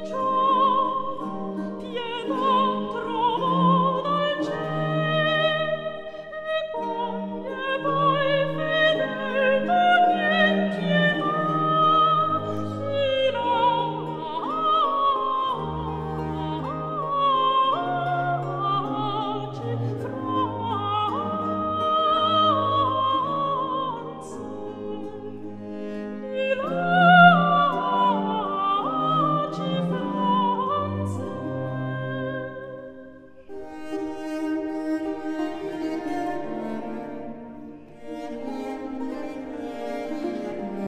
joy.